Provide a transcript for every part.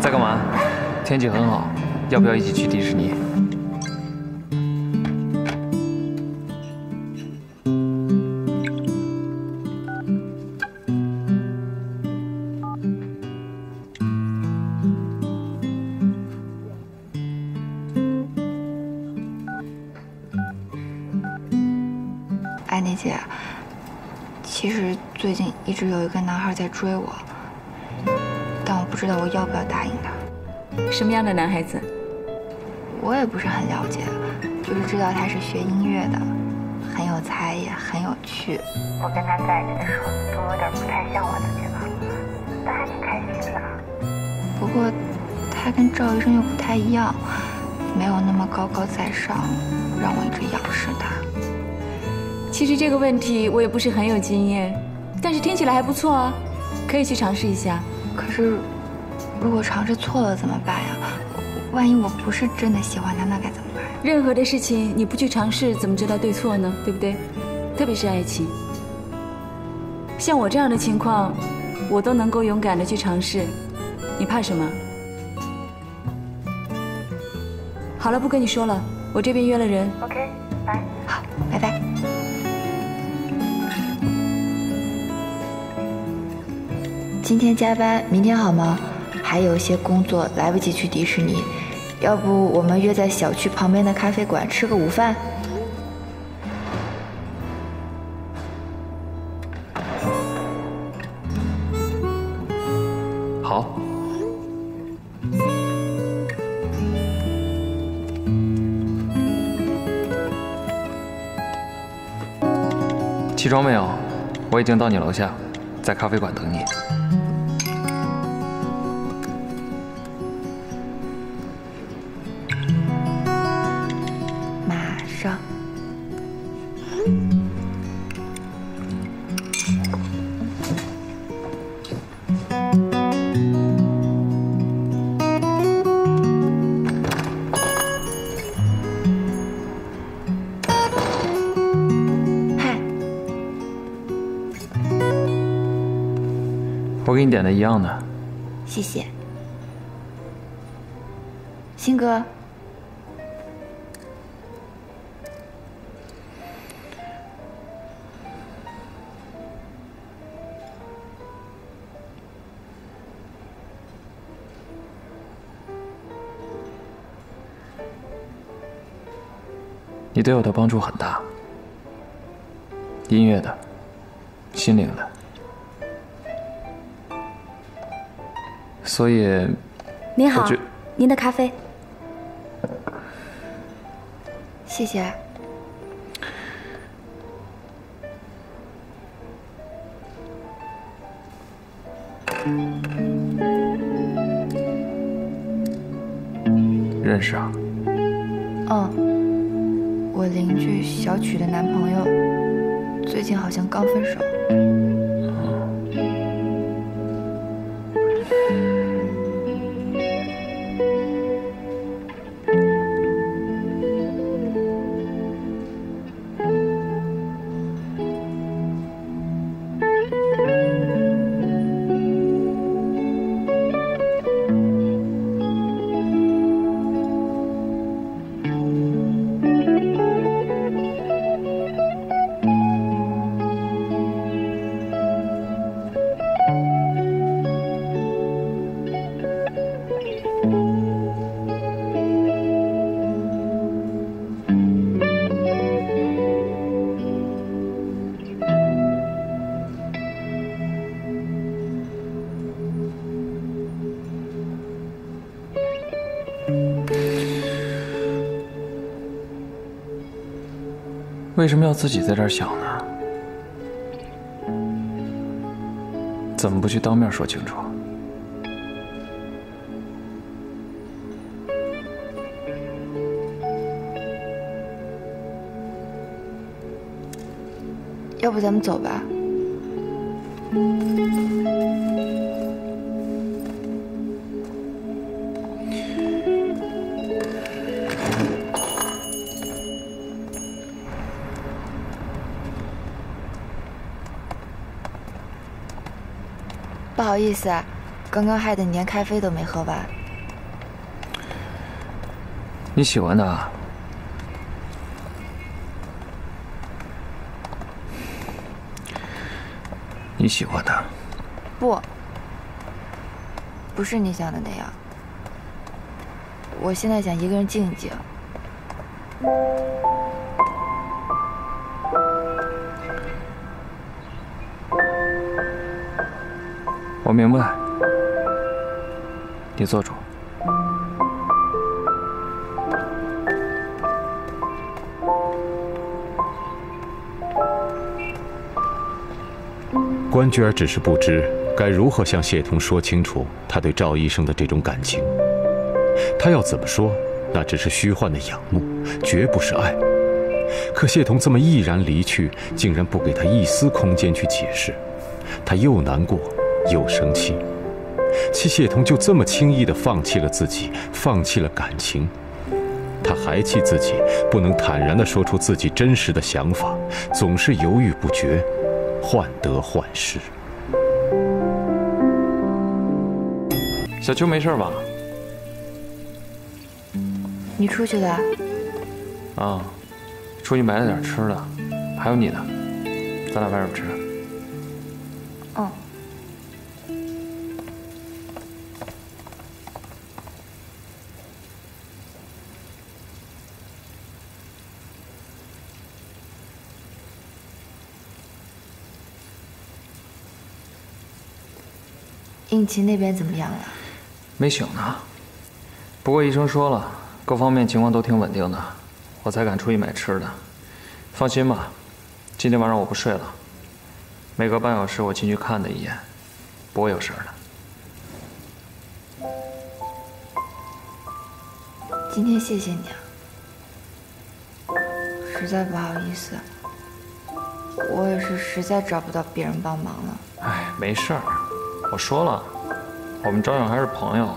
在干嘛？天气很好，要不要一起去迪士尼？安妮姐，其实最近一直有一个男孩在追我，知道我要不要答应他。什么样的男孩子？我也不是很了解，就是知道他是学音乐的，很有才，也很有趣。我跟他在一起的时候，总有点不太像我自己了，但还挺开心的。不过，他跟赵医生又不太一样，没有那么高高在上，让我一直仰视他。其实这个问题我也不是很有经验，但是听起来还不错啊，可以去尝试一下。可是，如果尝试错了怎么办呀？万一我不是真的喜欢他，那该怎么办？任何的事情你不去尝试，怎么知道对错呢？对不对？特别是爱情。像我这样的情况，我都能够勇敢的去尝试，你怕什么？好了，不跟你说了，我这边约了人。OK，拜。好，拜拜。今天加班，明天好吗？还有一些工作来不及去迪士尼，要不我们约在小区旁边的咖啡馆吃个午饭？好。起床没有？我已经到你楼下，在咖啡馆等你。嗨我给你点的一样的。谢谢。鑫哥，你对我的帮助很大，音乐的，心灵的，所以您好，您的咖啡。谢谢。认识啊。嗯，我邻居小曲的男朋友，最近好像刚分手。为什么要自己在这儿想呢？怎么不去当面说清楚？要不咱们走吧？不好意思，刚刚害得你连咖啡都没喝完。你喜欢他？你喜欢他？不，不是你想的那样。我现在想一个人静一静。我明白，你做主。关雎尔只是不知该如何向谢童说清楚他对赵医生的这种感情。他要怎么说，那只是虚幻的仰慕，绝不是爱。可谢童这么毅然离去，竟然不给他一丝空间去解释，他又难过。又生气，气谢童就这么轻易地放弃了自己，放弃了感情。他还气自己不能坦然地说出自己真实的想法，总是犹豫不决，患得患失。小秋没事吧？你出去了？啊，出去买了点吃的，还有你的，咱俩外边吃。应勤那边怎么样了？没醒呢，不过医生说了，各方面情况都挺稳定的，我才敢出去买吃的。放心吧，今天晚上我不睡了，每隔半小时我进去看他一眼，不会有事的。今天谢谢你啊，实在不好意思，我也是实在找不到别人帮忙了。哎，没事儿。我说了，我们照样还是朋友。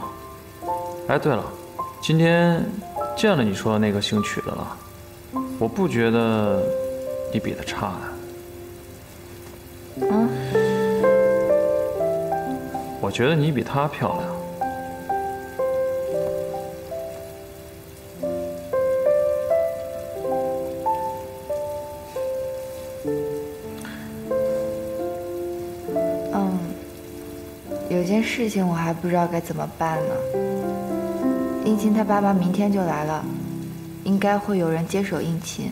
哎，对了，今天见了你说的那个姓曲的了，我不觉得你比他差呀。嗯？我觉得你比她漂亮。件事情我还不知道该怎么办呢。应勤他爸妈明天就来了，应该会有人接手应勤。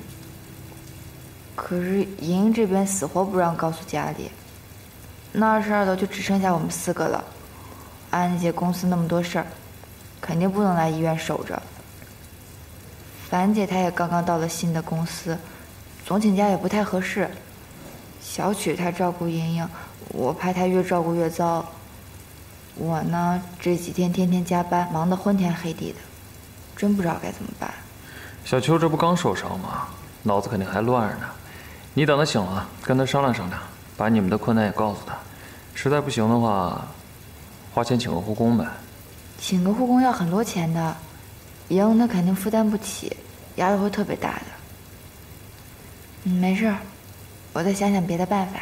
可是莹莹这边死活不让告诉家里，那二十二楼就只剩下我们四个了。安姐公司那么多事儿，肯定不能来医院守着。樊姐她也刚刚到了新的公司，总请假也不太合适。小曲她照顾莹莹，我怕她越照顾越糟。我呢，这几天天天加班，忙得昏天黑地的，真不知道该怎么办。小秋这不刚受伤吗？脑子肯定还乱着呢。你等他醒了，跟他商量商量，把你们的困难也告诉他。实在不行的话，花钱请个护工呗。请个护工要很多钱的，莹她肯定负担不起，压力会特别大的。嗯，没事，我再想想别的办法。